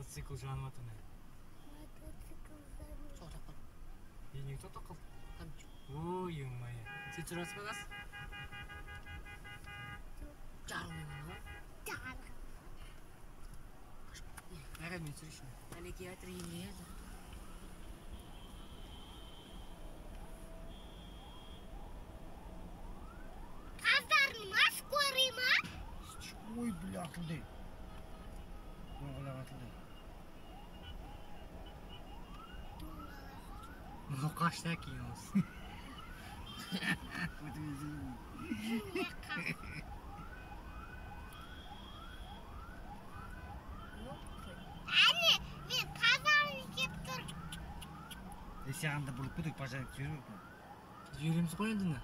сыранып атыр не Çok takıl. эмне токтоп калды Tabii. ой е мое сен жүріп атпайсың Canım benim lan. кайра мен сүрүшүм Әлеки айтыр еміне еді. Казарма, скорый ма? ой бля атылды оңғалақ атылды もう貸したきよ。Sen de bulup gidip pazarlık yürüyor mu? Yürüyümüz koyadın mı?